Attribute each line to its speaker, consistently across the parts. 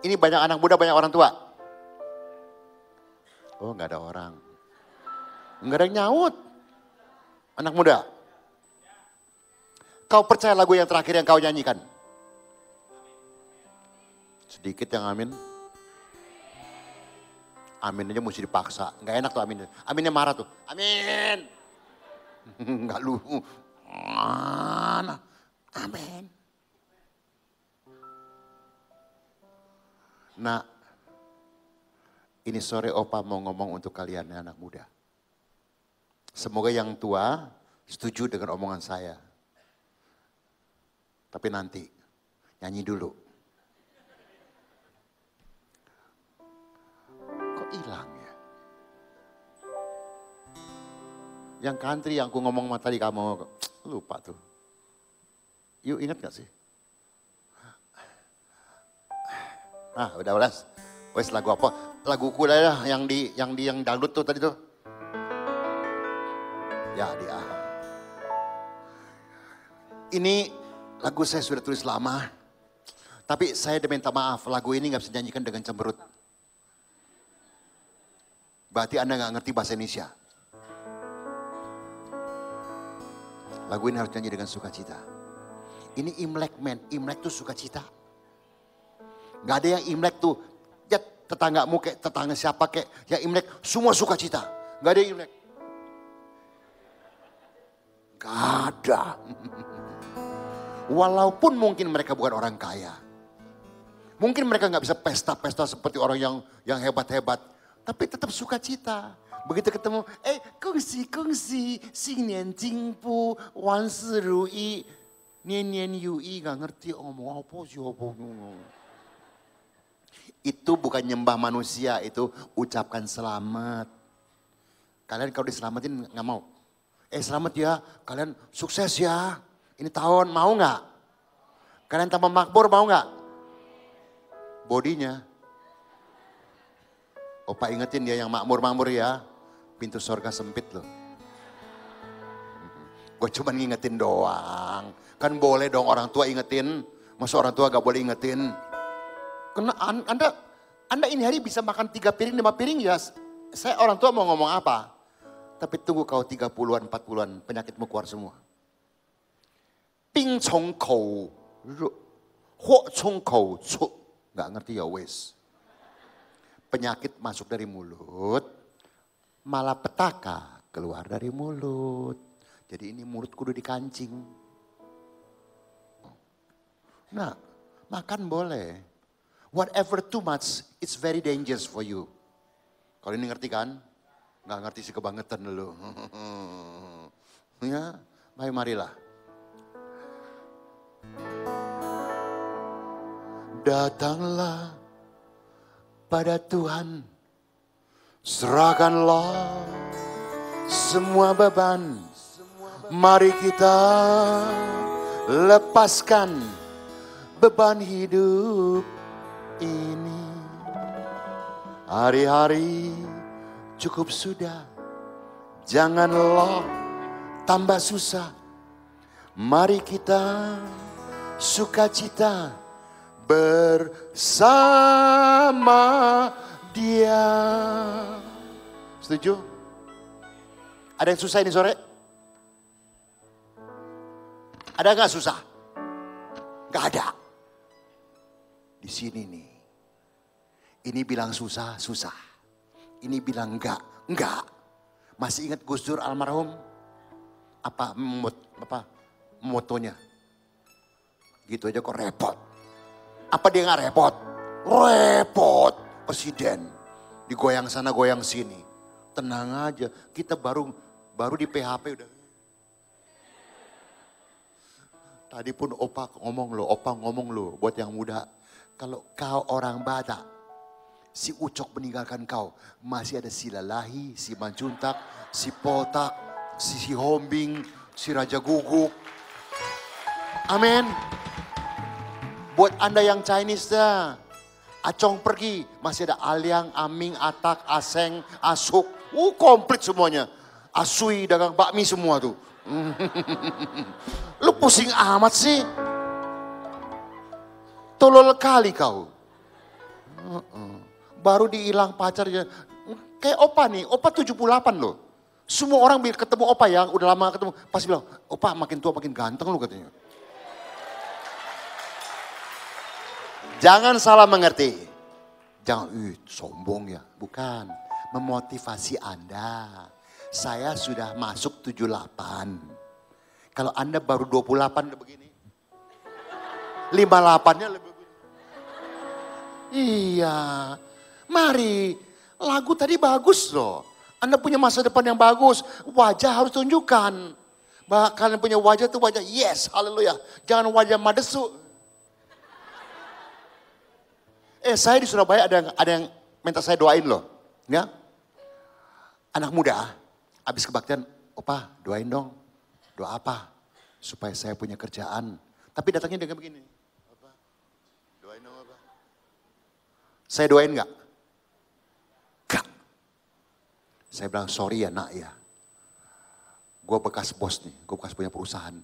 Speaker 1: Ini banyak anak muda, banyak orang tua. Oh nggak ada orang. Nggak ada yang nyaut. Anak muda. Kau percaya lagu yang terakhir yang kau nyanyikan? Sedikit yang amin. Amin aja mesti dipaksa. Nggak enak tuh amin. Aminnya marah tuh. Amin. Nggak lu. Amin. Nah, ini sore Opa mau ngomong untuk kalian anak muda. Semoga yang tua setuju dengan omongan saya. Tapi nanti, nyanyi dulu. Kok hilang ya? Yang country yang aku ngomong tadi kamu, lupa tuh. Yuk ingat gak sih? Ah, udah belas. Wes lagu apa? Lagu kuda ya yang di yang di yang dangdut tuh tadi tuh. Ya dia. Ini lagu saya sudah tulis lama. Tapi saya minta maaf, lagu ini nggak bisa nyanyikan dengan cemberut. Berarti Anda nggak ngerti bahasa Indonesia. Lagu ini harus nyanyi dengan sukacita. Ini Imlek men, Imlek tuh sukacita. Gak ada yang Imlek tuh, ya tetanggamu kayak tetangga siapa kayak, ya Imlek semua sukacita. Gak ada Imlek. Gak ada. Walaupun mungkin mereka bukan orang kaya. Mungkin mereka nggak bisa pesta-pesta seperti orang yang yang hebat-hebat. Tapi tetap sukacita. Begitu ketemu, eh kongsi kongsi, sing nian jingpu, wan si ru yi, nian nian yu yi, gak ngerti ngomong apa sih apa. Itu bukan nyembah manusia, itu ucapkan selamat. Kalian kalau diselamatin nggak mau. Eh selamat ya, kalian sukses ya. Ini tahun mau nggak? Kalian tambah makmur mau nggak? Bodinya. Opa ingetin dia yang makmur-makmur ya. Pintu sorga sempit loh. Gue cuma ngingetin doang. Kan boleh dong orang tua ingetin. Masa orang tua gak boleh ingetin. Karena anda, anda ini hari bisa makan tiga piring, lima piring ya. Saya orang tua mau ngomong apa. Tapi tunggu kau tiga puluhan, empat puluhan, penyakitmu keluar semua. Ping cong kou, ho cong kou, cuk. Gak ngerti ya wes penyakit masuk dari mulut, malah petaka keluar dari mulut. Jadi ini mulut kudu dikancing. Nah, makan boleh. Whatever too much, it's very dangerous for you. Kalau ini ngerti kan? Nggak ngerti sih kebangetan dulu. ya, baik marilah. Datanglah pada Tuhan. Serahkanlah semua beban. Mari kita lepaskan beban hidup ini. Hari-hari cukup sudah. Janganlah tambah susah. Mari kita sukacita bersama dia. Setuju? Ada yang susah ini sore? Ada nggak susah? Gak ada. Di sini nih. Ini bilang susah, susah. Ini bilang enggak, enggak. Masih ingat Gus Dur almarhum? Apa, mot, apa motonya? Gitu aja kok repot. Apa dia nggak repot? Repot presiden. Digoyang sana goyang sini. Tenang aja, kita baru baru di PHP udah. Tadi pun opa ngomong lo, opa ngomong lo buat yang muda. Kalau kau orang Batak, si Ucok meninggalkan kau. Masih ada si Lalahi, si Mancuntak, si Potak, si, si Hombing, si Raja Guguk. Amin. Buat Anda yang Chinese dah. Acong pergi, masih ada Aliang, Aming, Atak, Aseng, Asuk. Uh, komplit semuanya. Asui, dagang bakmi semua tuh. Lu pusing amat sih. Tolol kali kau. Baru dihilang pacarnya. Kayak opa nih, opa 78 loh. Semua orang ketemu opa yang udah lama ketemu. Pasti bilang, opa makin tua makin ganteng lu katanya. Jangan salah mengerti. Jangan, ih sombong ya. Bukan, memotivasi Anda. Saya sudah masuk 78. Kalau Anda baru 28 udah begini. 58-nya lebih begini. Iya, mari. Lagu tadi bagus loh. Anda punya masa depan yang bagus. Wajah harus tunjukkan. Bahwa kalian punya wajah itu wajah yes, haleluya. Jangan wajah madesu. Eh saya di Surabaya ada yang, ada yang minta saya doain loh. Ya. Anak muda, habis kebaktian, opa doain dong. Doa apa? Supaya saya punya kerjaan. Tapi datangnya dengan begini. Saya doain nggak? Gak. Saya bilang sorry ya nak ya. Gue bekas bos nih, gue bekas punya perusahaan.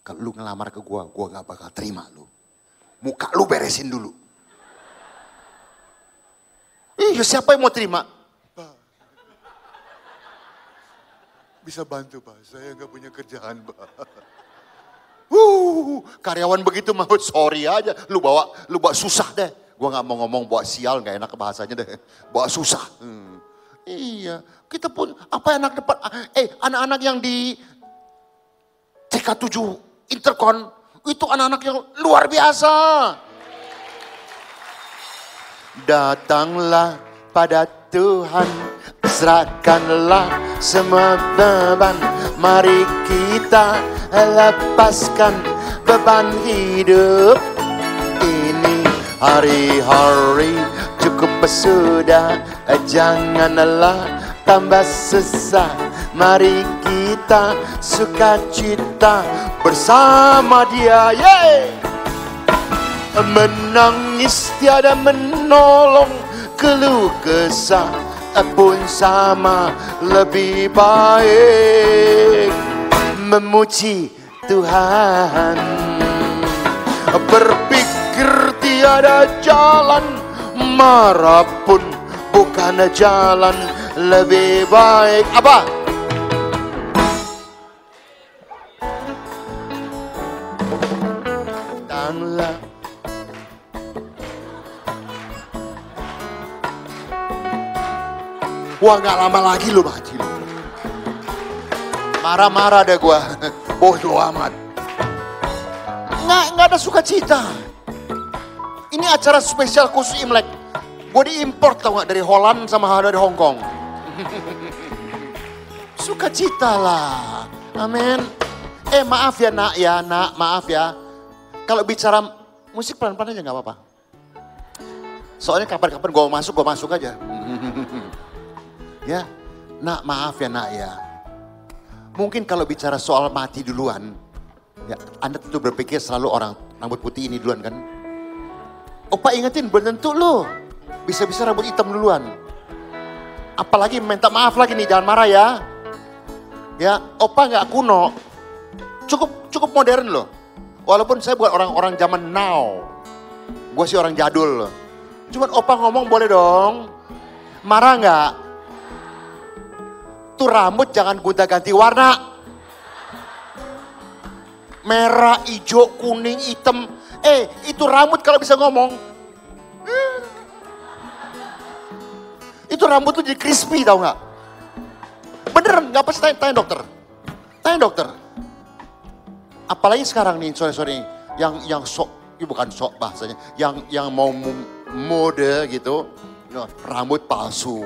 Speaker 1: Kalau lu ngelamar ke gue, gue gak bakal terima lu. Muka lu beresin dulu. Iya siapa yang mau terima? Pak. Bisa bantu pak, saya nggak punya kerjaan pak. Uh, karyawan begitu mau sorry aja, lu bawa lu bawa susah deh. Gua nggak mau ngomong bawa sial, nggak enak bahasanya deh. Bawa susah. Hmm. Iya, kita pun apa anak depan, eh anak-anak yang di TK7 Intercon itu anak-anak yang luar biasa. Datanglah pada Tuhan, serahkanlah semua beban. Mari kita lepaskan beban hidup. Hari-hari cukup sudah, janganlah tambah susah. Mari kita sukacita bersama dia. Yeay! Menangis tiada menolong Keluh kesah pun sama Lebih baik Memuji Tuhan Berpikir tiada jalan Marah pun bukan jalan Lebih baik Apa? Datanglah Wah gak lama lagi lo lo. Marah-marah deh gua. Bodoh amat. Nggak, nggak ada sukacita. Ini acara spesial khusus Imlek. Gue diimport tau gak dari Holland sama dari Hong Kong. Sukacita lah. Amin. Eh maaf ya nak ya nak, maaf ya. Kalau bicara musik pelan-pelan aja gak apa-apa. Soalnya kapan-kapan gue masuk, gue masuk aja. Ya, nak maaf ya nak ya. Mungkin kalau bicara soal mati duluan, ya Anda tentu berpikir selalu orang rambut putih ini duluan kan. Opa ingetin, belum tentu lo. Bisa-bisa rambut hitam duluan. Apalagi minta maaf lagi nih, jangan marah ya. Ya, opa nggak kuno. Cukup cukup modern loh. Walaupun saya bukan orang-orang zaman now. Gue sih orang jadul. Cuman opa ngomong boleh dong. Marah nggak? Tuh rambut jangan gonta ganti warna. Merah, hijau, kuning, hitam. Eh, itu rambut kalau bisa ngomong. Itu rambut tuh jadi crispy tau nggak? Beneran, nggak pasti tanya, tanya dokter. Tanya dokter. Apalagi sekarang nih, sore-sore yang yang sok, ini bukan sok bahasanya, yang yang mau mode gitu, rambut palsu,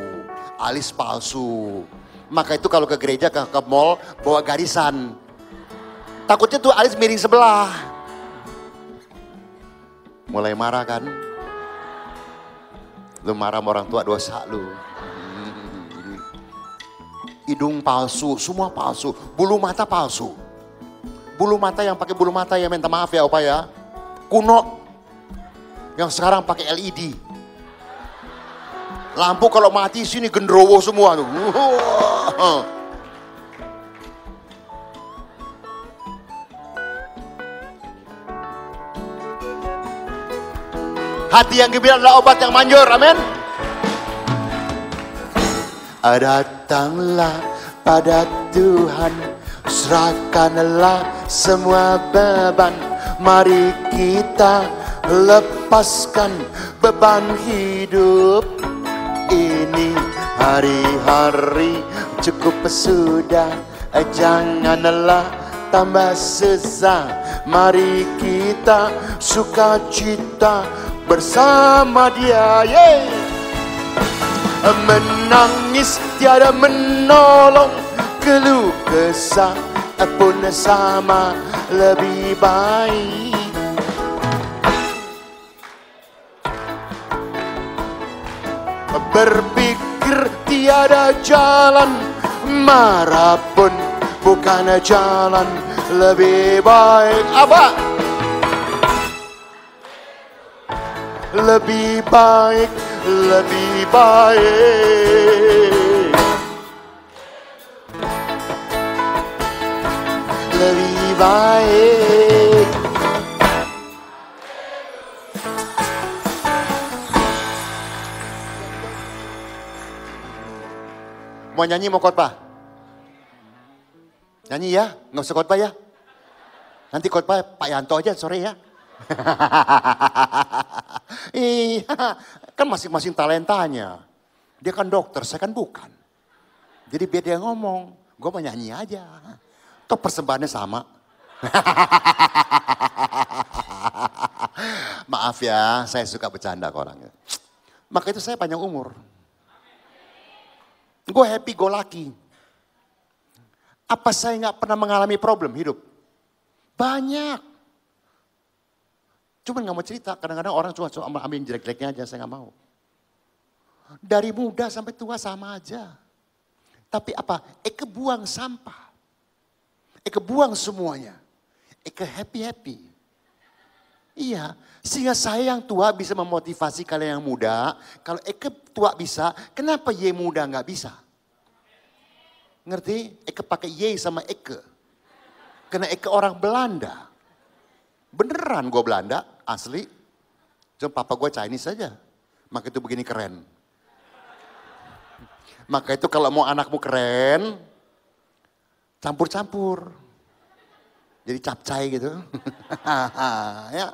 Speaker 1: alis palsu, maka itu kalau ke gereja, ke, ke mall, bawa garisan. Takutnya tuh alis miring sebelah. Mulai marah kan? Lu marah sama orang tua dosa lu. Hidung palsu, semua palsu. Bulu mata palsu. Bulu mata yang pakai bulu mata ya minta maaf ya opa ya. Kuno. Yang sekarang pakai LED. Lampu kalau mati sini gendrowo semua tuh. Hati yang gembira adalah obat yang manjur. Amin. Datanglah pada Tuhan, serahkanlah semua beban. Mari kita lepaskan beban hidup ini hari-hari cukup sudah janganlah tambah sesah mari kita sukacita bersama dia yeah. menangis tiada menolong. Keluh kesah pun sama lebih baik. Berpikir tiada jalan. Marah pun bukan jalan. Lebih baik. Apa lebih baik lebih baik lebih baik Mau nyanyi mau khotbah? Nyanyi ya, nggak usah khotbah ya. Nanti khotbah Pak Yanto aja sore ya. iya, kan masing-masing talentanya. Dia kan dokter, saya kan bukan. Jadi biar dia ngomong, gue mau nyanyi aja. Toh persembahannya sama. Maaf ya, saya suka bercanda ke orangnya. Maka itu saya panjang umur. Gue happy go lucky. Apa saya nggak pernah mengalami problem hidup? Banyak. Cuman nggak mau cerita. Kadang-kadang orang cuma, cuma ambil jelek-jeleknya aja. Saya nggak mau. Dari muda sampai tua sama aja. Tapi apa? Eke buang sampah. Eke buang semuanya. Eke happy-happy. Iya, sehingga saya yang tua bisa memotivasi kalian yang muda. Kalau Eke tua bisa, kenapa Ye muda nggak bisa? Ngerti? Eke pakai Ye sama Eke. Karena Eke orang Belanda. Beneran gue Belanda, asli. Cuma papa gue Chinese saja. Maka itu begini keren. Maka itu kalau mau anakmu keren, campur-campur. Jadi capcay gitu. ya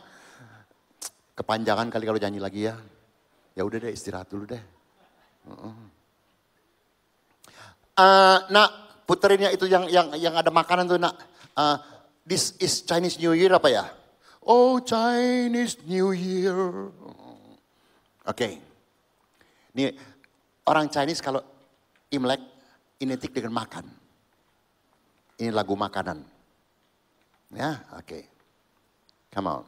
Speaker 1: kepanjangan kali kalau nyanyi lagi ya. Ya udah deh istirahat dulu deh. Uh, nak puterinnya itu yang yang yang ada makanan tuh nak. Uh, this is Chinese New Year apa ya? Oh Chinese New Year. Oke. Okay. Ini orang Chinese kalau Imlek identik dengan makan. Ini lagu makanan. Ya, oke. Okay. Come on.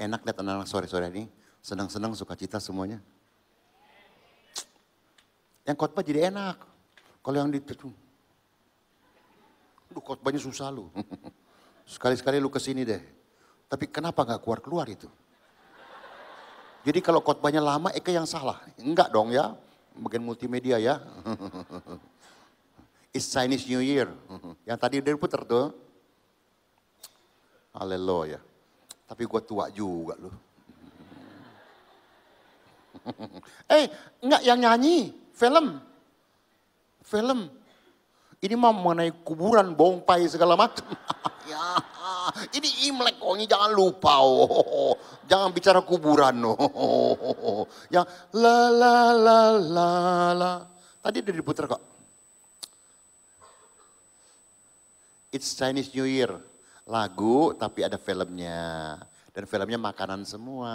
Speaker 1: Enak lihat anak-anak sore-sore ini. Senang-senang, suka cita semuanya. Yang khotbah jadi enak. Kalau yang di Duh khotbahnya susah lu. Sekali-sekali lu ke sini deh. Tapi kenapa gak keluar-keluar itu? Jadi kalau khotbahnya lama, Eka yang salah. Enggak dong ya. Bagian multimedia ya. It's Chinese New Year. Yang tadi udah puter tuh. Haleluya. Tapi gue tua juga loh. eh, enggak yang nyanyi, film. Film. Ini mah mengenai kuburan, bongpai segala macam. ya, ini Imlek kok, ini jangan lupa. Oh. Jangan bicara kuburan. Oh. Yang la la la la la. Tadi udah diputar kok. It's Chinese New Year lagu tapi ada filmnya dan filmnya makanan semua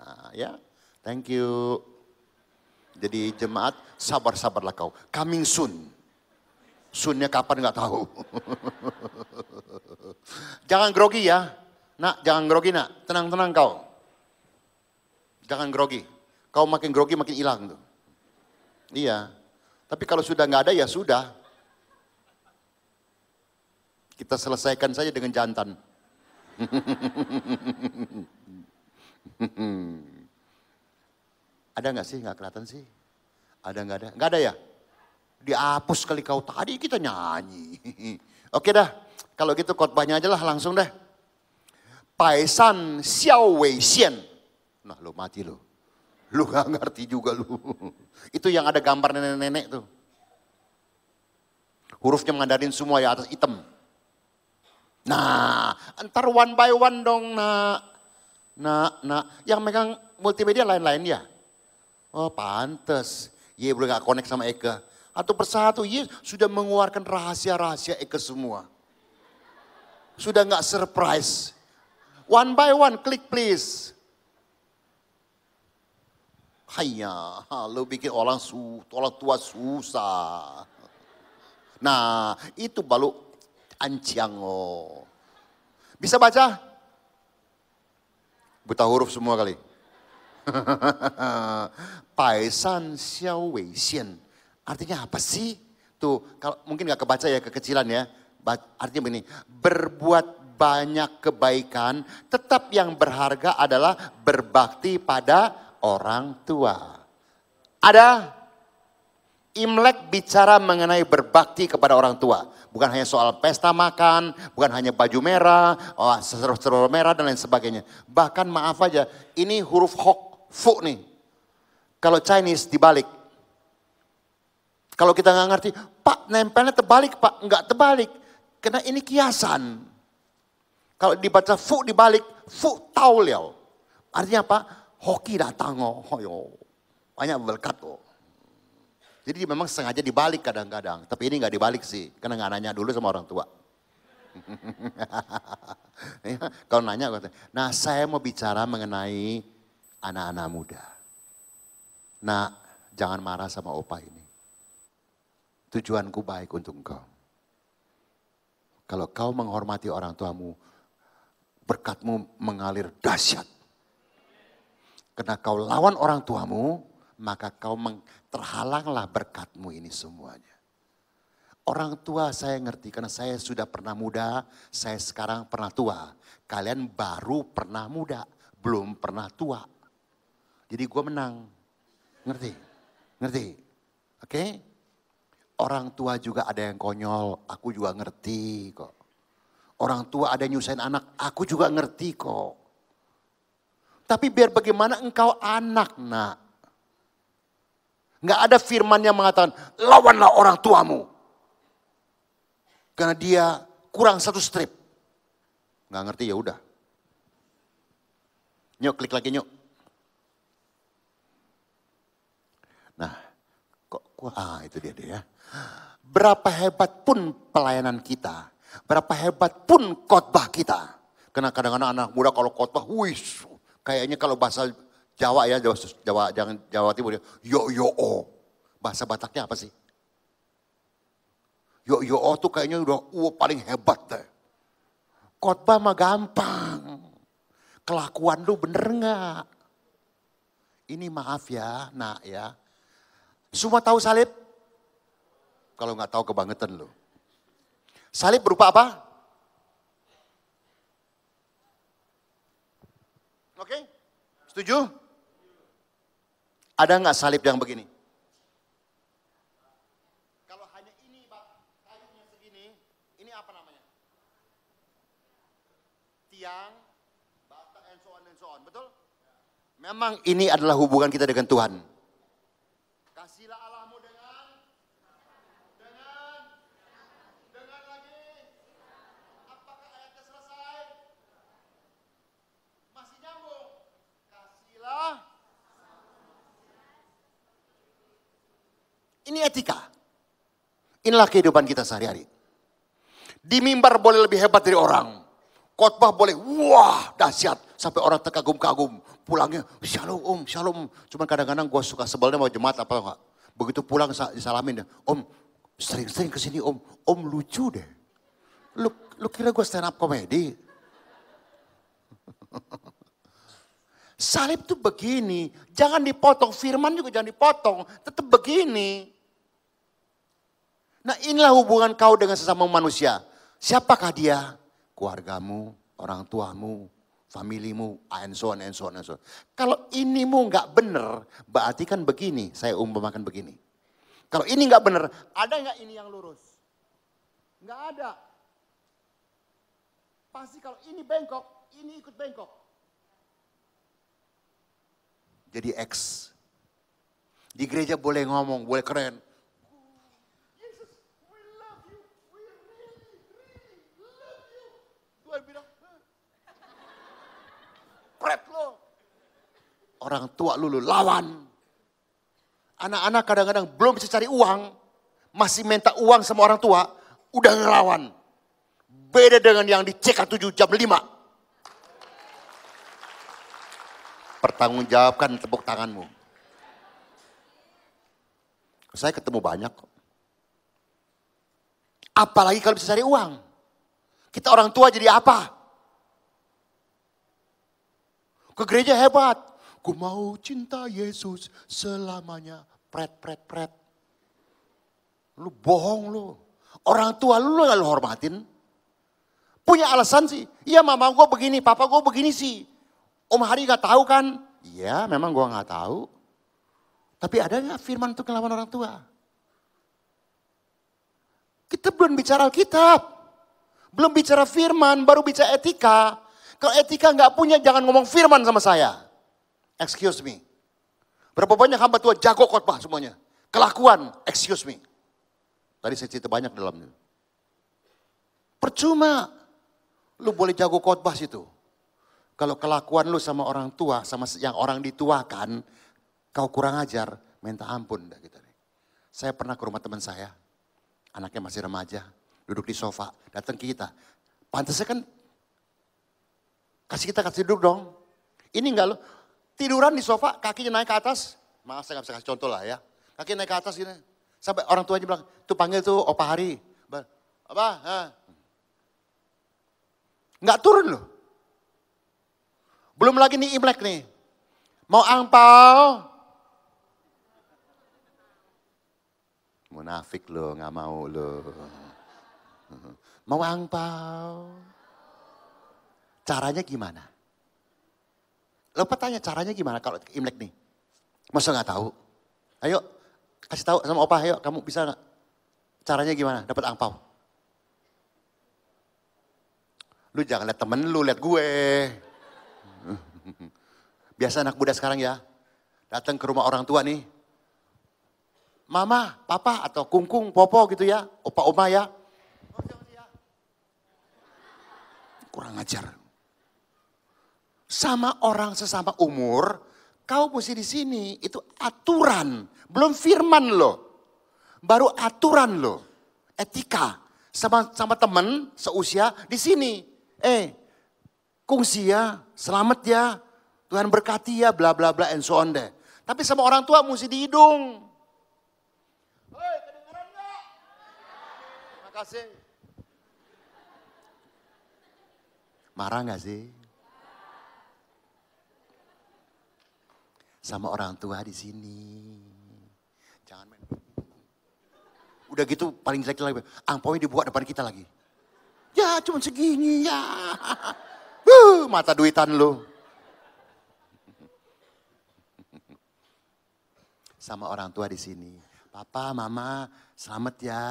Speaker 1: nah, ya thank you jadi jemaat sabar-sabarlah kau coming soon soonnya kapan nggak tahu jangan grogi ya nak jangan grogi nak tenang-tenang kau jangan grogi kau makin grogi makin hilang tuh iya tapi kalau sudah nggak ada ya sudah kita selesaikan saja dengan jantan. ada nggak sih? Nggak kelihatan sih? Ada nggak ada? Nggak ada ya? Dihapus kali kau tadi kita nyanyi. Oke dah, kalau gitu khotbahnya aja lah langsung deh. Paisan Xiao Wei Xian. Nah lu mati lu. Lu gak ngerti juga lu. Itu yang ada gambar nenek-nenek tuh. Hurufnya mengadarin semua ya atas hitam. Nah, antar one by one dong nak. Nak, nak. Yang megang multimedia lain-lain ya. Oh pantes. Ye boleh gak connect sama Eka. Atau persatu, Ye sudah mengeluarkan rahasia-rahasia Eka semua. Sudah gak surprise. One by one, klik please. Hanya, lu bikin orang, su, orang tua susah. Nah, itu baru anciango. Bisa baca? Buta huruf semua kali. Paisan Xiao Wei Xian. Artinya apa sih? Tuh, kalau mungkin gak kebaca ya kekecilan ya. Artinya begini, berbuat banyak kebaikan, tetap yang berharga adalah berbakti pada orang tua. Ada Imlek bicara mengenai berbakti kepada orang tua. Bukan hanya soal pesta makan, bukan hanya baju merah, oh, seru-seru merah dan lain sebagainya. Bahkan maaf aja, ini huruf hok, fu nih. Kalau Chinese dibalik. Kalau kita nggak ngerti, Pak nempelnya terbalik Pak, nggak terbalik. Karena ini kiasan. Kalau dibaca fu dibalik, fu tau liao. Artinya apa? hoki datang oh, yo. Banyak berkat oh. Jadi memang sengaja dibalik kadang-kadang. Tapi ini nggak dibalik sih, karena nggak nanya dulu sama orang tua. ya, kalau nanya, nah saya mau bicara mengenai anak-anak muda. Nah, jangan marah sama opa ini. Tujuanku baik untuk engkau. Kalau kau menghormati orang tuamu, berkatmu mengalir dahsyat. Karena kau lawan orang tuamu, maka kau terhalanglah berkatmu ini semuanya. Orang tua saya ngerti karena saya sudah pernah muda, saya sekarang pernah tua. Kalian baru pernah muda, belum pernah tua. Jadi gue menang. Ngerti? Ngerti? Oke? Okay? Orang tua juga ada yang konyol, aku juga ngerti kok. Orang tua ada yang nyusahin anak, aku juga ngerti kok. Tapi biar bagaimana engkau anak nak. Nggak ada firman yang mengatakan, lawanlah orang tuamu. Karena dia kurang satu strip. Nggak ngerti ya udah. Nyok klik lagi nyok. Nah, kok, kok ah itu dia deh ya. Berapa hebat pun pelayanan kita, berapa hebat pun khotbah kita. Karena kadang-kadang anak muda kalau khotbah, wih Kayaknya kalau bahasa Jawa ya, Jawa, Jawa jangan Jawa Timur ya, yo yo o. Bahasa Bataknya apa sih? Yo yo o tuh kayaknya udah uh, paling hebat deh. Khotbah mah gampang. Kelakuan lu bener nggak? Ini maaf ya, nak ya. Semua tahu salib? Kalau nggak tahu kebangetan lu. Salib berupa apa? Oke? Setuju? Ada nggak salib yang begini? Kalau hanya ini, Pak, kayunya segini, ini apa namanya? Tiang, bata, and so on, and so on. Betul? Memang ini adalah hubungan kita dengan Tuhan. Ini etika. Inilah kehidupan kita sehari-hari. Di mimbar boleh lebih hebat dari orang. Khotbah boleh, wah dahsyat. Sampai orang terkagum-kagum. Pulangnya, shalom om, shalom. Cuman kadang-kadang gue suka sebelnya mau jemaat apa enggak. Begitu pulang disalamin, om sering-sering ke sini om. Om lucu deh. Lu, lu kira gue stand up komedi? Salib tuh begini, jangan dipotong. Firman juga jangan dipotong, tetap begini. Nah inilah hubungan kau dengan sesama manusia. Siapakah dia? Keluargamu, orang tuamu, familimu, and so on, and so on, and so on. Kalau inimu nggak benar, berarti kan begini, saya umpamakan begini. Kalau ini nggak benar, ada nggak ini yang lurus? Nggak ada. Pasti kalau ini bengkok, ini ikut bengkok. Jadi X. Di gereja boleh ngomong, boleh keren. Yesus, we love you. We really, really love you. Tuhan bilang, pret lo. Orang tua lu lawan. Anak-anak kadang-kadang belum bisa cari uang, masih minta uang sama orang tua, udah ngelawan. Beda dengan yang di CK7 jam 5. Pertanggungjawabkan tepuk tanganmu. Saya ketemu banyak kok. Apalagi kalau bisa cari uang. Kita orang tua jadi apa? Ke gereja hebat. Ku mau cinta Yesus selamanya. Pret, pret, pret. Lu bohong lu. Orang tua lu, lu gak lu hormatin. Punya alasan sih. Iya mama gue begini, papa gue begini sih. Om Hari gak tahu kan? Iya memang gue gak tahu. Tapi ada gak firman untuk ngelawan orang tua? Kita belum bicara Alkitab. Belum bicara firman, baru bicara etika. Kalau etika nggak punya, jangan ngomong firman sama saya. Excuse me. Berapa banyak hamba Tuhan jago khotbah semuanya. Kelakuan, excuse me. Tadi saya cerita banyak dalamnya. Percuma. Lu boleh jago khotbah situ. Kalau kelakuan lu sama orang tua, sama yang orang dituakan, kau kurang ajar, minta ampun. Saya pernah ke rumah teman saya, anaknya masih remaja, duduk di sofa, datang ke kita. Pantasnya kan kasih kita kasih duduk dong. Ini enggak lo, tiduran di sofa, kakinya naik ke atas. Maaf saya nggak bisa kasih contoh lah ya. Kaki naik ke atas gini. Sampai orang tuanya bilang, tuh panggil tuh Opa Hari. Apa? Nggak turun loh. Belum lagi nih Imlek nih. Mau angpau? Munafik lo, nggak mau lo. Mau angpau? Caranya gimana? Lo tanya caranya gimana kalau Imlek nih? Masa nggak tahu? Ayo kasih tahu sama opa, ayo kamu bisa nggak? Caranya gimana? Dapat angpau? Lu jangan lihat temen lu, lihat gue. Biasa anak muda sekarang ya, datang ke rumah orang tua nih. Mama, papa atau kungkung, popo gitu ya, opa oma ya. Kurang ajar. Sama orang sesama umur, kau mesti di sini, itu aturan, belum firman loh. Baru aturan loh, etika. Sama sama teman seusia di sini. Eh, kungsi ya, selamat ya, Tuhan berkati ya, bla bla bla and so on deh. Tapi sama orang tua mesti di hidung. Marah gak sih? Sama orang tua di sini. Jangan main. Udah gitu paling jelek lagi. Angpaunya dibuat depan kita lagi. Ya cuma segini ya. Uh, mata duitan lu. Sama orang tua di sini. Papa, mama, selamat ya.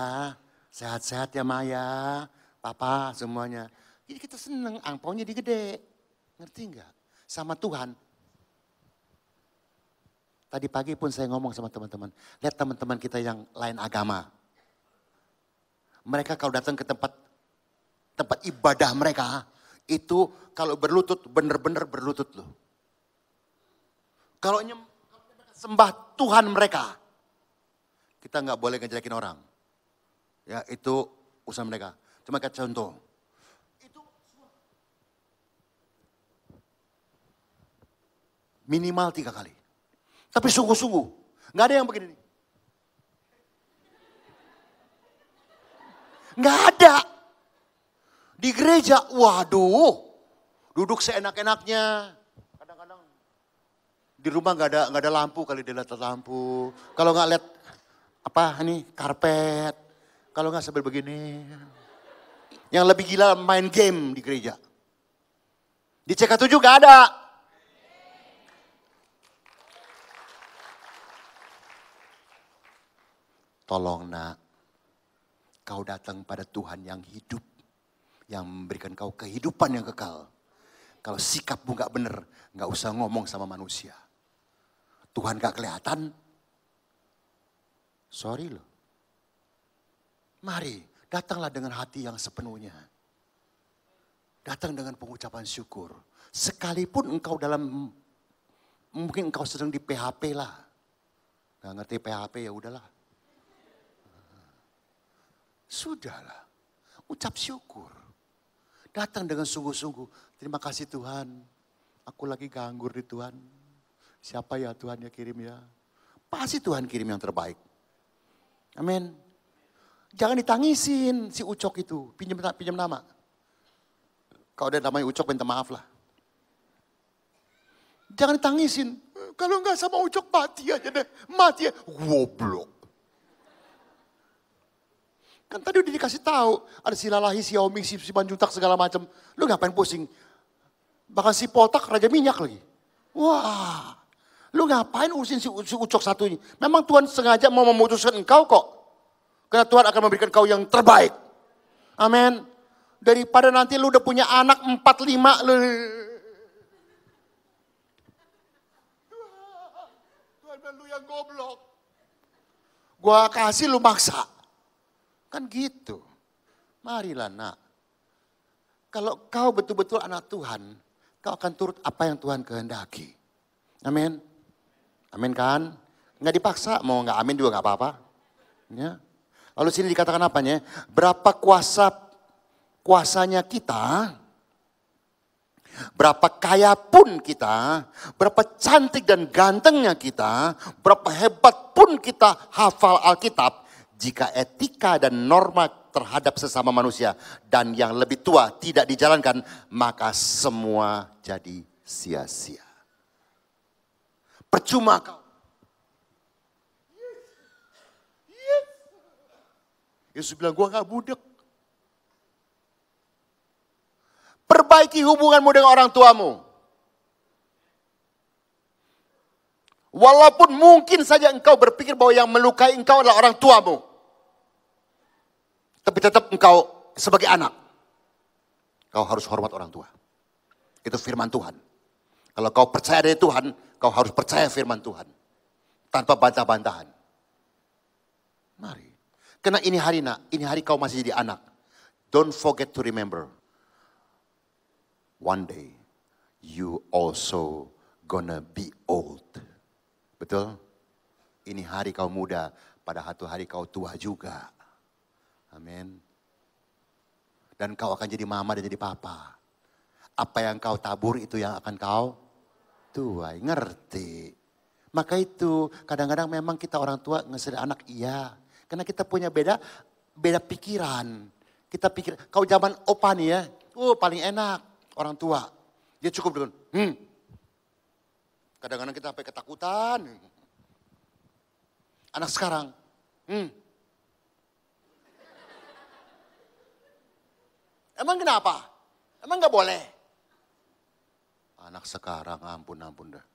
Speaker 1: Sehat-sehat ya Maya. Papa semuanya. Jadi kita seneng angpaunya digede. Ngerti nggak? Sama Tuhan. Tadi pagi pun saya ngomong sama teman-teman. Lihat teman-teman kita yang lain agama. Mereka kalau datang ke tempat tempat ibadah mereka, itu kalau berlutut benar-benar berlutut loh. Kalau sembah Tuhan mereka, kita nggak boleh ngejelekin orang. Ya itu usaha mereka. Cuma kayak contoh. Minimal tiga kali. Tapi sungguh-sungguh, nggak ada yang begini. Nggak ada. Di gereja, waduh, duduk seenak-enaknya. Kadang-kadang di rumah nggak ada nggak ada lampu kali dia lihat lampu. Kalau nggak lihat apa ini karpet. Kalau nggak sambil begini. Yang lebih gila main game di gereja. Di CK7 nggak ada. Tolong nak, kau datang pada Tuhan yang hidup, yang memberikan kau kehidupan yang kekal. Kalau sikapmu gak bener, gak usah ngomong sama manusia. Tuhan gak kelihatan, sorry loh. Mari, datanglah dengan hati yang sepenuhnya. Datang dengan pengucapan syukur. Sekalipun engkau dalam, mungkin engkau sedang di PHP lah. Gak ngerti PHP ya udahlah. Sudahlah, ucap syukur. Datang dengan sungguh-sungguh. Terima kasih Tuhan, aku lagi ganggur di Tuhan. Siapa ya Tuhan ya kirim ya. Pasti Tuhan kirim yang terbaik. Amin. Jangan ditangisin si Ucok itu, pinjam pinjam nama. Kalau ada namanya Ucok minta maaf lah. Jangan ditangisin. Kalau enggak sama Ucok mati aja deh. Mati ya. Goblok. Kan tadi udah dikasih tahu, ada si Lalahi, si si, Banjuntak segala macam. Lu ngapain pusing? Bahkan si Poltak Raja Minyak lagi. Wah, lu ngapain urusin si, si Ucok satu ini? Memang Tuhan sengaja mau memutuskan engkau kok. Karena Tuhan akan memberikan kau yang terbaik. Amin. Daripada nanti lu udah punya anak empat lima lu. Tuhan lu yang goblok. Gua kasih lu maksa. Kan gitu. Marilah nak. Kalau kau betul-betul anak Tuhan, kau akan turut apa yang Tuhan kehendaki. Amin. Amin kan? Nggak dipaksa, mau nggak amin juga nggak apa-apa. Ya. Lalu sini dikatakan apanya? Berapa kuasa kuasanya kita, berapa kaya pun kita, berapa cantik dan gantengnya kita, berapa hebat pun kita hafal Alkitab, jika etika dan norma terhadap sesama manusia dan yang lebih tua tidak dijalankan, maka semua jadi sia-sia. Percuma kau. Yesus bilang, gua gak budek. Perbaiki hubunganmu dengan orang tuamu. Walaupun mungkin saja engkau berpikir bahwa yang melukai engkau adalah orang tuamu. Tapi tetap engkau sebagai anak, kau harus hormat orang tua. Itu firman Tuhan. Kalau kau percaya dari Tuhan, kau harus percaya firman Tuhan. Tanpa bantah-bantahan. Mari. Karena ini hari nak, ini hari kau masih jadi anak. Don't forget to remember. One day, you also gonna be old. Betul? Ini hari kau muda, pada satu hari kau tua juga. Amin. Dan kau akan jadi mama dan jadi papa. Apa yang kau tabur itu yang akan kau tuai. Ngerti. Maka itu kadang-kadang memang kita orang tua ngeser anak iya. Karena kita punya beda beda pikiran. Kita pikir, kau zaman opa nih ya, oh paling enak orang tua. Dia cukup dengan, hmm. Kadang-kadang kita sampai ketakutan. Anak sekarang, hmm. Emang kenapa? Emang nggak boleh? Anak sekarang ampun ampun dah.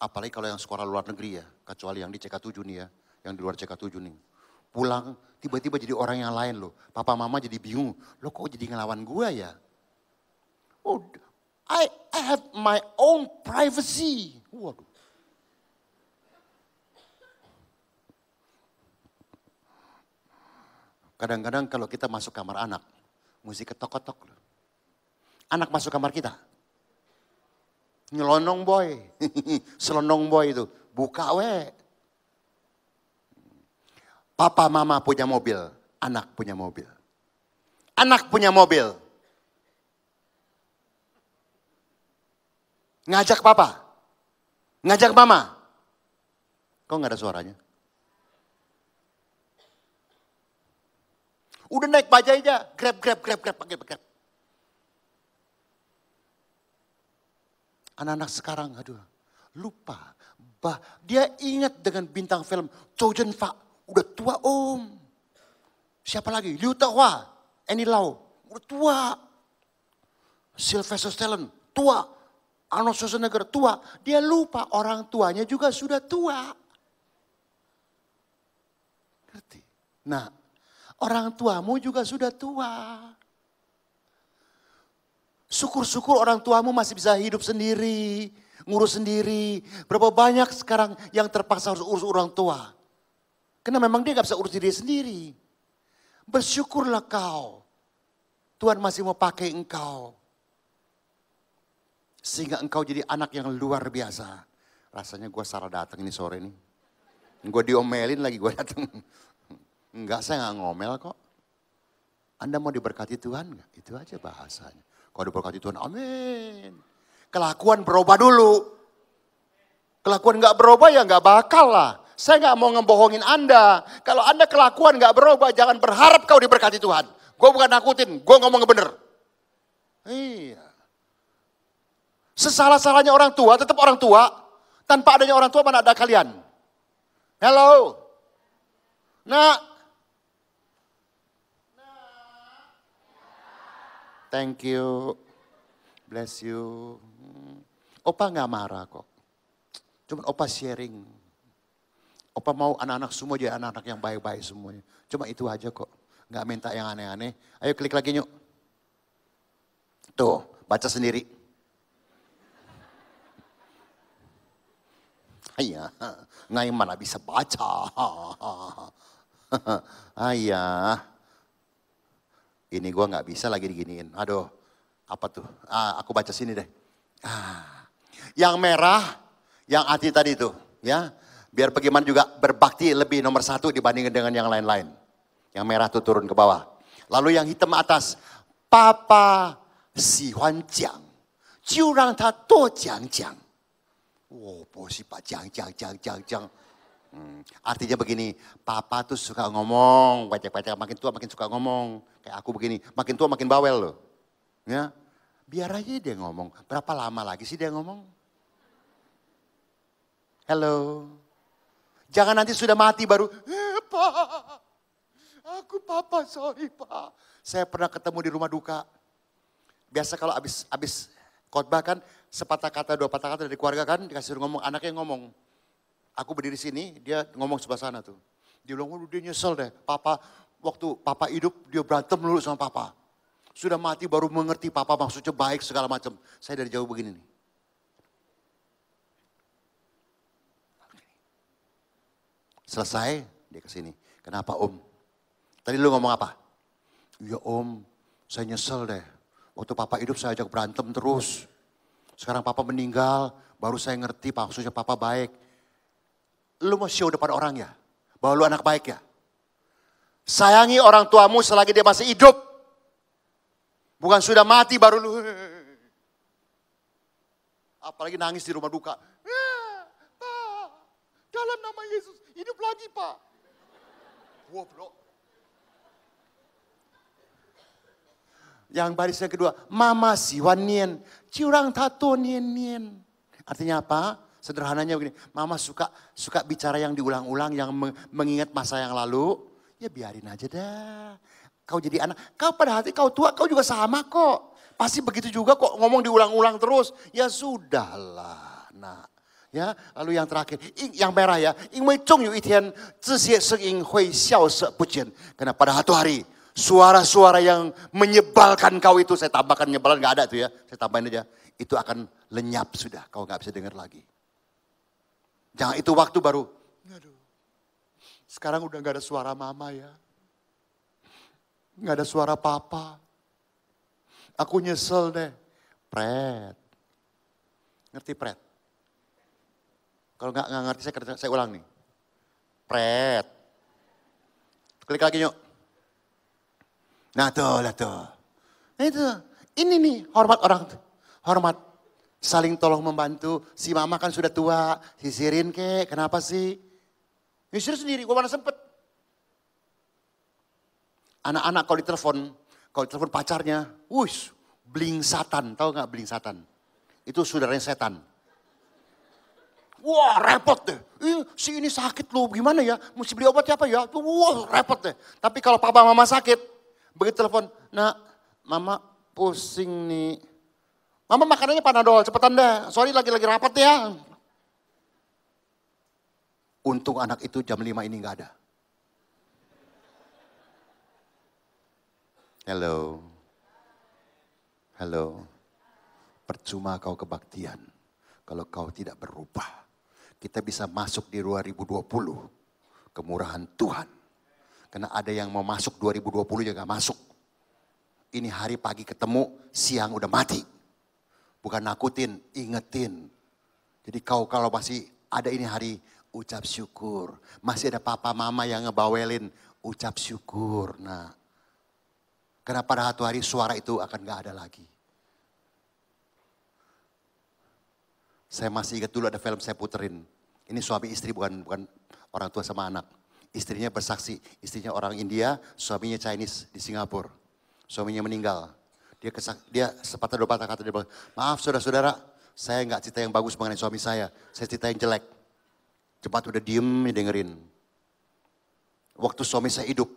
Speaker 1: Apalagi kalau yang sekolah luar negeri ya, kecuali yang di CK7 nih ya, yang di luar CK7 nih. Pulang tiba-tiba jadi orang yang lain loh. Papa mama jadi bingung, lo kok jadi ngelawan gua ya? Oh, I, I have my own privacy. Waduh. Kadang-kadang kalau kita masuk kamar anak, Musik ketok-ketok. Anak masuk kamar kita. Nyelonong boy. Selonong boy itu. Buka we. Papa mama punya mobil. Anak punya mobil. Anak punya mobil. Ngajak papa. Ngajak mama. Kok nggak ada suaranya? Udah naik bajai aja, grab, grab, grab, grab, panggil, grab. Anak-anak sekarang, aduh, lupa. Bah, dia ingat dengan bintang film Chosen Fa, udah tua om. Siapa lagi? Liu Hua, Annie Lau, udah tua. Sylvester Stallone, tua. Arnold Schwarzenegger, tua. Dia lupa orang tuanya juga sudah tua. Ngerti? Nah, Orang tuamu juga sudah tua. Syukur-syukur orang tuamu masih bisa hidup sendiri, ngurus sendiri. Berapa banyak sekarang yang terpaksa harus urus orang tua. Karena memang dia gak bisa urus diri sendiri. Bersyukurlah kau. Tuhan masih mau pakai engkau. Sehingga engkau jadi anak yang luar biasa. Rasanya gue salah datang ini sore ini. Gue diomelin lagi gue datang. Enggak, saya nggak ngomel kok. Anda mau diberkati Tuhan nggak? Itu aja bahasanya. Kalau diberkati Tuhan, amin. Kelakuan berubah dulu. Kelakuan nggak berubah ya nggak bakal lah. Saya nggak mau ngebohongin Anda. Kalau Anda kelakuan nggak berubah, jangan berharap kau diberkati Tuhan. Gue bukan nakutin, gue ngomong bener. Iya. Sesalah-salahnya orang tua, tetap orang tua. Tanpa adanya orang tua, mana ada kalian? Hello? Nah, Thank you. Bless you. Opa nggak marah kok. Cuma opa sharing. Opa mau anak-anak semua jadi anak-anak yang baik-baik semuanya. Cuma itu aja kok. Nggak minta yang aneh-aneh. Ayo klik lagi nyuk. Tuh, baca sendiri. Iya, nggak mana bisa baca. Ayah. Ini gue nggak bisa lagi diginiin. Aduh, apa tuh? Ah, aku baca sini deh. Ah, yang merah, yang hati tadi itu, ya. Biar bagaimana juga berbakti lebih nomor satu dibandingkan dengan yang lain-lain. Yang merah tuh turun ke bawah. Lalu yang hitam atas, Papa si Huan Jiang, jiu rang ta to jiang jiang. Oh, si Pak Jiang Jiang Jiang Jiang. Hmm, artinya begini, papa tuh suka ngomong, baca-baca makin tua makin suka ngomong. Kayak aku begini, makin tua makin bawel loh. Ya, biar aja dia ngomong. Berapa lama lagi sih dia ngomong? Halo. Jangan nanti sudah mati baru, eh, Pak, aku papa sorry Pak. Saya pernah ketemu di rumah duka. Biasa kalau habis habis khotbah kan sepatah kata dua patah kata dari keluarga kan dikasih ngomong anaknya ngomong Aku berdiri sini, dia ngomong sebelah sana tuh. Dia bilang, waduh dia nyesel deh. Papa, waktu papa hidup dia berantem dulu sama papa. Sudah mati baru mengerti papa maksudnya baik segala macam. Saya dari jauh begini nih. Selesai, dia ke sini. Kenapa om? Tadi lu ngomong apa? Ya om, saya nyesel deh. Waktu papa hidup saya ajak berantem terus. Sekarang papa meninggal, baru saya ngerti maksudnya papa baik lu mau show depan orang ya. Bahwa lu anak baik ya. Sayangi orang tuamu selagi dia masih hidup. Bukan sudah mati baru lu. Apalagi nangis di rumah duka. Dalam nama Yesus hidup lagi pak. Wah bro. Yang baris yang kedua, mama siwan nien, curang tato nien nien. Artinya apa? Sederhananya begini, mama suka suka bicara yang diulang-ulang, yang mengingat masa yang lalu. Ya biarin aja dah. Kau jadi anak, kau pada hati kau tua, kau juga sama kok. Pasti begitu juga kok ngomong diulang-ulang terus. Ya sudahlah, nah. Ya, lalu yang terakhir, yang merah ya, Karena pada satu hari, suara-suara yang menyebalkan kau itu, saya tambahkan nyebalan nggak ada tuh ya, saya tambahin aja, itu akan lenyap sudah, kau nggak bisa dengar lagi. Jangan itu waktu baru, sekarang udah gak ada suara mama ya. Gak ada suara papa. Aku nyesel deh. Pret. Ngerti pret? Kalau nggak ngerti saya, saya ulang nih. Pret. Klik lagi yuk. Nah tuh, lah tuh. Nah, itu, ini nih hormat orang. Hormat saling tolong membantu. Si mama kan sudah tua, sisirin ke, kenapa sih? Nyisir sendiri, gue mana sempet. Anak-anak kalau ditelepon, kalau ditelepon pacarnya, wush, bling satan, tahu nggak bling satan? Itu saudaranya setan. Wah repot deh, eh, si ini sakit loh, gimana ya? Mesti beli obat apa ya? Wah repot deh. Tapi kalau papa mama sakit, begitu telepon, nak mama pusing nih, Mama makanannya panadol, cepetan deh. Sorry lagi-lagi rapat ya. Untung anak itu jam 5 ini nggak ada. Hello. Hello. percuma kau kebaktian kalau kau tidak berubah. Kita bisa masuk di 2020 kemurahan Tuhan. Karena ada yang mau masuk 2020 juga masuk. Ini hari pagi ketemu, siang udah mati. Bukan nakutin, ingetin. Jadi kau kalau masih ada ini hari, ucap syukur. Masih ada papa mama yang ngebawelin, ucap syukur. Nah, karena pada satu hari suara itu akan gak ada lagi. Saya masih ingat dulu ada film saya puterin. Ini suami istri bukan bukan orang tua sama anak. Istrinya bersaksi, istrinya orang India, suaminya Chinese di Singapura. Suaminya meninggal. Dia kesak, dia sepatah dua patah kata dia bilang, maaf saudara-saudara, saya nggak cerita yang bagus mengenai suami saya, saya cerita yang jelek. Cepat udah diem dengerin. Waktu suami saya hidup,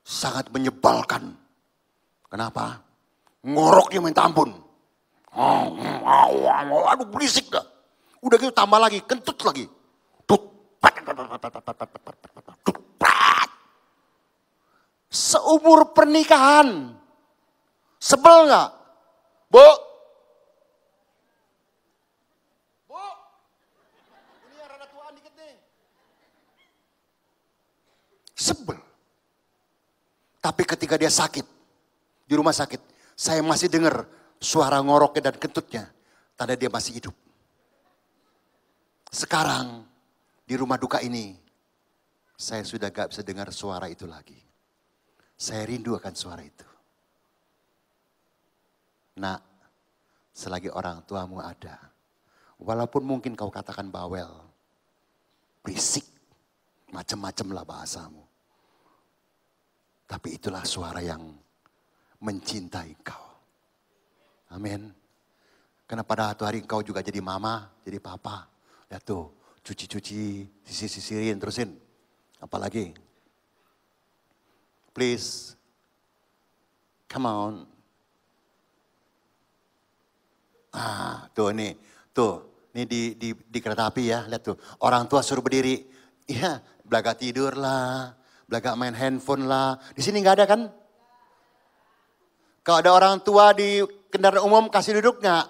Speaker 1: sangat menyebalkan. Kenapa? Ngoroknya minta ampun. Aduh berisik dah. Udah gitu tambah lagi, kentut lagi. Seumur pernikahan. Sebel nggak? Bu? Bu? Ini yang rada tuaan dikit nih. Sebel. Tapi ketika dia sakit, di rumah sakit, saya masih dengar suara ngoroknya dan kentutnya, tanda dia masih hidup. Sekarang di rumah duka ini, saya sudah gak bisa dengar suara itu lagi. Saya rindu akan suara itu. Nah, selagi orang tuamu ada, walaupun mungkin kau katakan bawel, berisik, macam-macam lah bahasamu. Tapi itulah suara yang mencintai kau. Amin. Karena pada satu hari engkau juga jadi mama, jadi papa. Lihat tuh, cuci-cuci, sisir-sisirin, terusin. Apalagi? Please. Come on. Ah, tuh nih, tuh. Ini di, di, di kereta api ya, lihat tuh. Orang tua suruh berdiri. Iya, belaga tidur lah, belaga main handphone lah. Di sini nggak ada kan? Kalau ada orang tua di kendaraan umum kasih duduk nggak?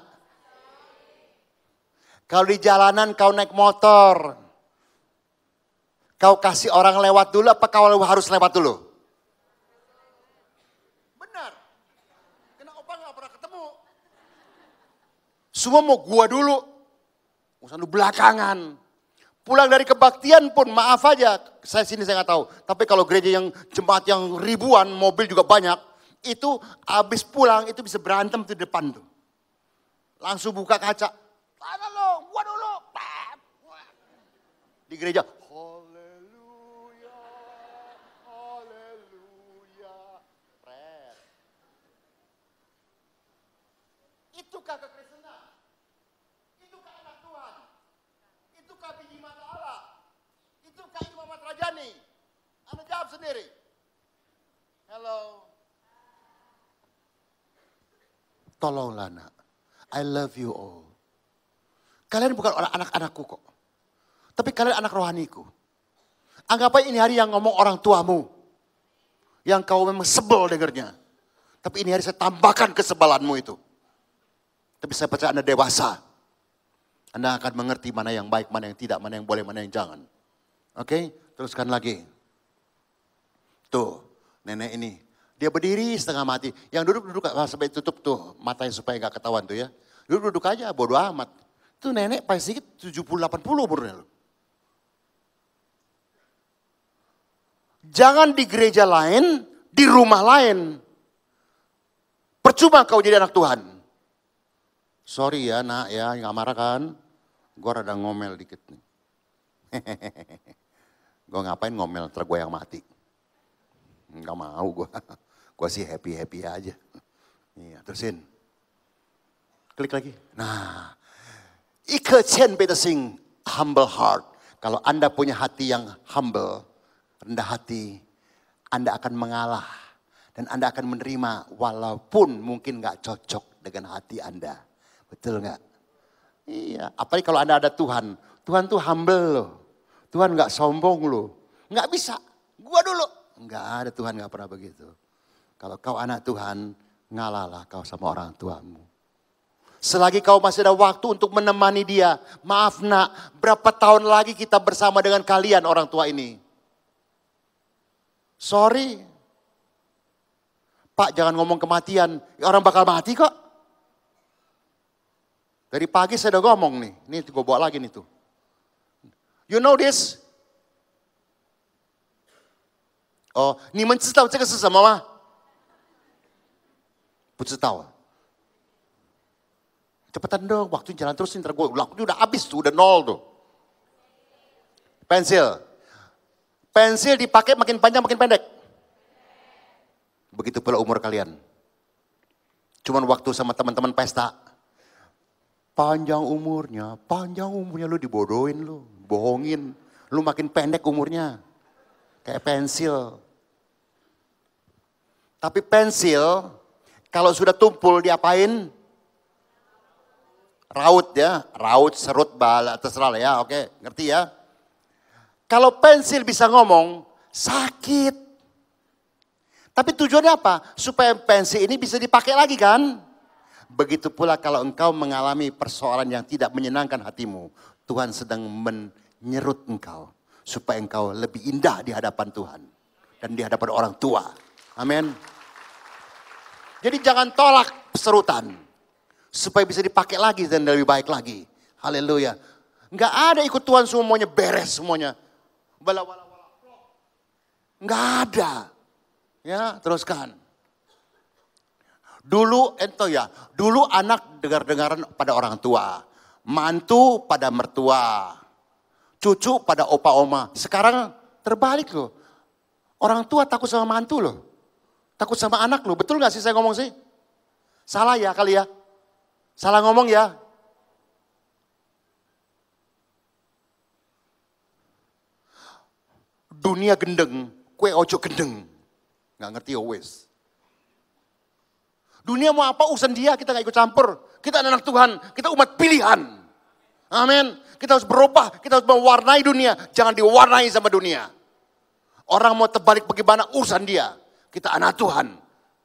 Speaker 1: Kalau di jalanan kau naik motor, kau kasih orang lewat dulu apa kau harus lewat dulu? Benar. Kena opa nggak pernah ketemu. Semua mau gua dulu. Usah lu belakangan. Pulang dari kebaktian pun maaf aja, saya sini saya nggak tahu. Tapi kalau gereja yang jemaat yang ribuan, mobil juga banyak, itu habis pulang itu bisa berantem di depan tuh. Langsung buka kaca. Sana lo, gua dulu. Di gereja. Haleluya, haleluya. Itukah kekristenan? Itukah anak Tuhan? Itukah biji mata Allah? Itukah Imam Rajani? Anda jawab sendiri. Hello. Tolonglah nak. I love you all. Kalian bukan orang anak-anakku kok. Tapi kalian anak rohaniku. Anggap aja ini hari yang ngomong orang tuamu. Yang kau memang sebel dengernya. Tapi ini hari saya tambahkan kesebalanmu itu. Tapi saya percaya Anda dewasa. Anda akan mengerti mana yang baik, mana yang tidak, mana yang boleh, mana yang jangan. Oke, teruskan lagi. Tuh, nenek ini. Dia berdiri setengah mati. Yang duduk-duduk sampai tutup tuh matanya supaya gak ketahuan tuh ya. Duduk-duduk aja bodo amat. Itu nenek paling sedikit 70-80 umurnya loh. Jangan di gereja lain, di rumah lain. Percuma kau jadi anak Tuhan. Sorry ya nak ya, gak marah kan? Gue rada ngomel dikit nih. gue ngapain ngomel, ntar gue yang mati. Gak mau gue. Gue sih happy-happy aja. Iya, terusin. Klik lagi. Nah, Ike Chen sing humble heart. Kalau Anda punya hati yang humble, rendah hati, Anda akan mengalah. Dan Anda akan menerima walaupun mungkin gak cocok dengan hati Anda. Betul gak? Iya, apalagi kalau Anda ada Tuhan. Tuhan tuh humble loh. Tuhan gak sombong loh. Gak bisa. Gua dulu. Gak ada Tuhan gak pernah begitu. Kalau kau anak Tuhan, ngalalah kau sama orang tuamu. Selagi kau masih ada waktu untuk menemani dia. Maaf nak, berapa tahun lagi kita bersama dengan kalian orang tua ini? Sorry. Pak jangan ngomong kematian, orang bakal mati kok. Dari pagi saya udah ngomong nih, ini gue bawa lagi nih tuh. You know this? Oh, 你们知道这个是什么吗？不知道。Cepetan dong, waktu jalan terus ntar gue, waktu udah habis tuh, udah nol tuh. Pensil. Pensil dipakai makin panjang makin pendek. Begitu pula umur kalian. Cuman waktu sama teman-teman pesta. Panjang umurnya, panjang umurnya lu dibodohin lu, bohongin. Lu makin pendek umurnya. Kayak pensil. Tapi pensil, kalau sudah tumpul diapain? raut ya, raut, serut, bala, terserah lah ya, oke, ngerti ya. Kalau pensil bisa ngomong, sakit. Tapi tujuannya apa? Supaya pensil ini bisa dipakai lagi kan? Begitu pula kalau engkau mengalami persoalan yang tidak menyenangkan hatimu, Tuhan sedang menyerut engkau supaya engkau lebih indah di hadapan Tuhan dan di hadapan orang tua. Amin. Jadi jangan tolak serutan supaya bisa dipakai lagi dan lebih baik lagi. Haleluya. Enggak ada ikut Tuhan semuanya beres semuanya. Bala bala. Enggak ada. Ya, teruskan. Dulu ento ya, dulu anak dengar-dengaran pada orang tua, mantu pada mertua, cucu pada opa oma. Sekarang terbalik loh. Orang tua takut sama mantu loh. Takut sama anak loh. Betul gak sih saya ngomong sih? Salah ya kali ya? Salah ngomong ya. Dunia gendeng, kue ojo gendeng. Nggak ngerti ya wes. Dunia mau apa urusan dia, kita nggak ikut campur. Kita anak Tuhan, kita umat pilihan. Amin. Kita harus berubah, kita harus mewarnai dunia. Jangan diwarnai sama dunia. Orang mau terbalik bagaimana urusan dia. Kita anak Tuhan.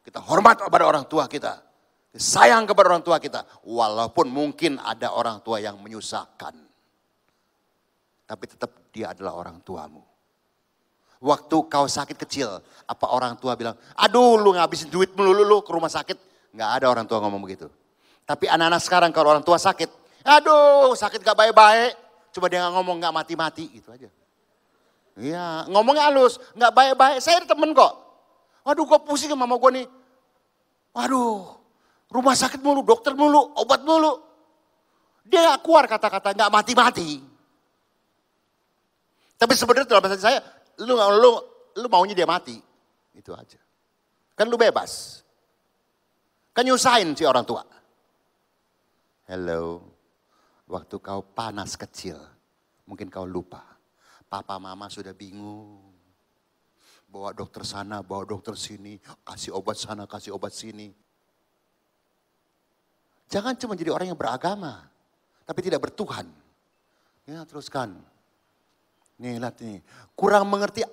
Speaker 1: Kita hormat kepada orang tua kita sayang kepada orang tua kita. Walaupun mungkin ada orang tua yang menyusahkan. Tapi tetap dia adalah orang tuamu. Waktu kau sakit kecil, apa orang tua bilang, aduh lu ngabisin duit melulu lu ke rumah sakit. Nggak ada orang tua ngomong begitu. Tapi anak-anak sekarang kalau orang tua sakit, aduh sakit gak baik-baik. Coba dia ngomong gak mati-mati, gitu aja. Iya, ngomongnya halus, nggak baik-baik. Saya temen kok. Waduh, gue pusing sama mama gue nih. Waduh, Rumah sakit mulu, dokter mulu, obat mulu. Dia gak keluar kata-kata, gak mati-mati. Tapi sebenarnya dalam bahasa saya, lu, lu, lu maunya dia mati. Itu aja. Kan lu bebas. Kan nyusahin si orang tua. Hello, waktu kau panas kecil, mungkin kau lupa. Papa mama sudah bingung. Bawa dokter sana, bawa dokter sini, kasih obat sana, kasih obat sini. Jangan cuma jadi orang yang beragama, tapi tidak bertuhan. Ya, teruskan. Nih, lihat nih. Kurang mengerti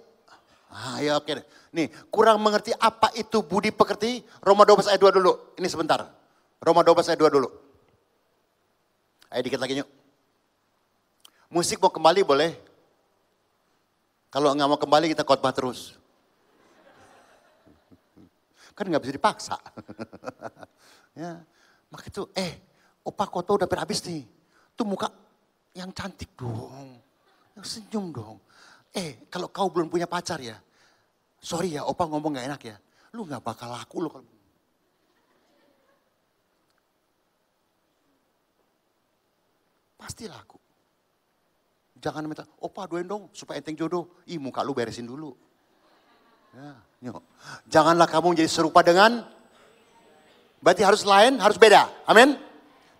Speaker 1: Ah, ya oke. Nih, kurang mengerti apa itu budi pekerti. Roma 12 ayat 2 dulu. Ini sebentar. Roma 12 ayat 2 dulu. Ayo dikit lagi yuk. Musik mau kembali boleh? Kalau nggak mau kembali kita khotbah terus. Kan nggak bisa dipaksa. ya. Maka itu, eh, opa koto udah habis nih. Tuh muka yang cantik dong. Yang senyum dong. Eh, kalau kau belum punya pacar ya, sorry ya, opa ngomong gak enak ya. Lu gak bakal laku lo kalau Pasti laku. Jangan minta, opa doain dong supaya enteng jodoh. Ih muka lu beresin dulu. Ya, yuk. Janganlah kamu menjadi serupa dengan Berarti harus lain, harus beda. Amin.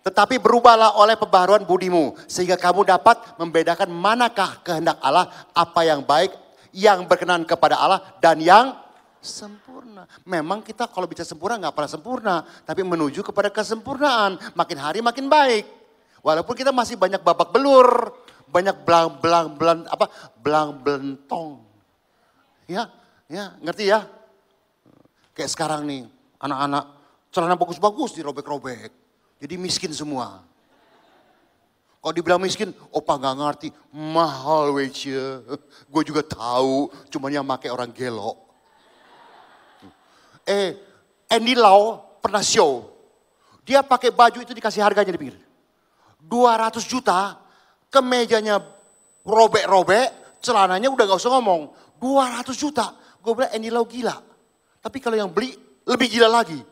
Speaker 1: Tetapi berubahlah oleh pembaharuan budimu. Sehingga kamu dapat membedakan manakah kehendak Allah, apa yang baik, yang berkenan kepada Allah, dan yang sempurna. Memang kita kalau bicara sempurna nggak pernah sempurna. Tapi menuju kepada kesempurnaan. Makin hari makin baik. Walaupun kita masih banyak babak belur. Banyak belang belang belang apa belang belentong. Ya, ya ngerti ya? Kayak sekarang nih anak-anak celana bagus-bagus dirobek-robek. Jadi miskin semua. Kalau dibilang miskin, opa nggak ngerti, mahal wece. Gue juga tahu, cuman yang pakai orang gelo. Eh, Andy Lau pernah show. Dia pakai baju itu dikasih harganya di pinggir. 200 juta, kemejanya robek-robek, celananya udah gak usah ngomong. 200 juta. Gue bilang Andy Lau gila. Tapi kalau yang beli lebih gila lagi.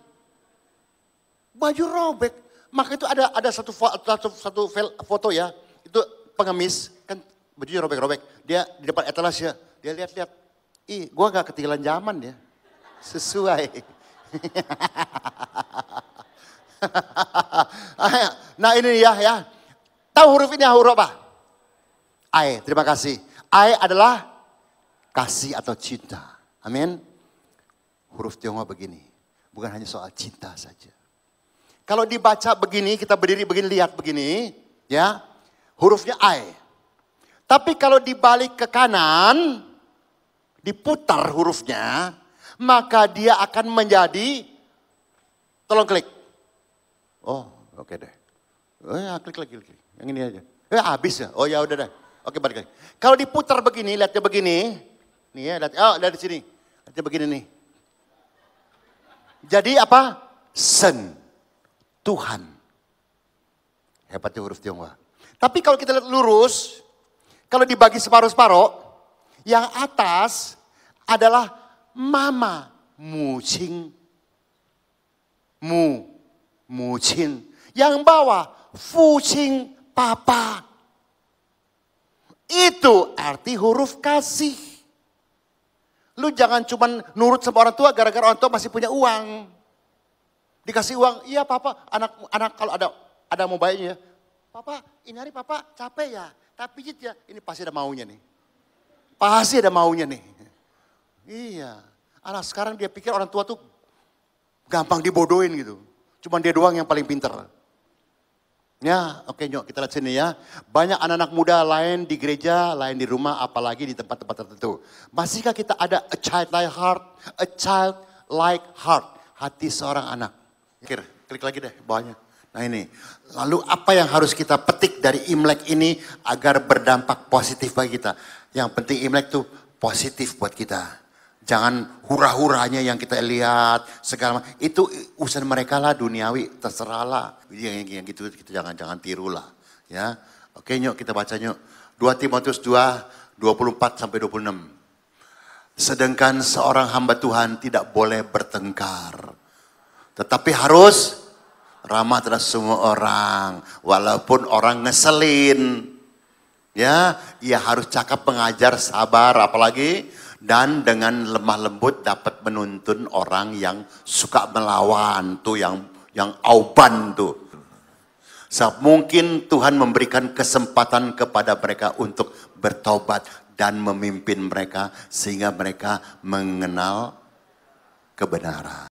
Speaker 1: Baju robek. Maka itu ada ada satu satu, satu foto ya. Itu pengemis kan bajunya robek-robek. Dia di depan etalase ya. Dia lihat-lihat. Ih, gua gak ketinggalan zaman ya. Sesuai. nah ini ya ya. Tahu huruf ini huruf apa? Ai, terima kasih. Ai adalah kasih atau cinta. Amin. Huruf Tionghoa begini. Bukan hanya soal cinta saja. Kalau dibaca begini, kita berdiri begini, lihat begini. ya Hurufnya ai. Tapi kalau dibalik ke kanan, diputar hurufnya, maka dia akan menjadi, tolong klik. Oh, oke okay deh. Oh ya, klik lagi, klik. Yang ini aja. Eh, habis ya? Oh ya udah deh. Oke, balik lagi. Kalau diputar begini, lihatnya begini. Nih ya, lihat. Oh, dari sini. Lihatnya begini nih. Jadi apa? Sen. Tuhan. Hebatnya huruf Tionghoa. Tapi kalau kita lihat lurus, kalau dibagi separuh-separuh, yang atas adalah mama mucing. Mu, mucin. Yang bawah, fucing papa. Itu arti huruf kasih. Lu jangan cuman nurut sama orang tua gara-gara orang tua masih punya uang. Dikasih uang, iya papa, anak anak kalau ada ada mau bayarnya ya. Papa, ini hari papa capek ya, tapi pijit ya. Ini pasti ada maunya nih. Pasti ada maunya nih. Iya. Anak sekarang dia pikir orang tua tuh gampang dibodohin gitu. Cuman dia doang yang paling pinter. Ya, oke okay, nyok kita lihat sini ya. Banyak anak-anak muda lain di gereja, lain di rumah, apalagi di tempat-tempat tertentu. Masihkah kita ada a child like heart, a child like heart, hati seorang anak. Kir, klik lagi deh bawahnya. Nah ini, lalu apa yang harus kita petik dari Imlek ini agar berdampak positif bagi kita? Yang penting Imlek tuh positif buat kita. Jangan hura-huranya yang kita lihat segala macam. Itu urusan mereka lah duniawi, terserahlah. Yang, yang gitu kita jangan-jangan tiru lah. Ya. Oke nyok kita baca nyok. 2 Timotius 2, 24 sampai 26. Sedangkan seorang hamba Tuhan tidak boleh bertengkar. Tetapi harus ramah terhadap semua orang. Walaupun orang ngeselin. Ya, ia harus cakap pengajar, sabar, apalagi dan dengan lemah lembut dapat menuntun orang yang suka melawan tuh yang yang auban tuh. Sebab mungkin Tuhan memberikan kesempatan kepada mereka untuk bertobat dan memimpin mereka sehingga mereka mengenal kebenaran.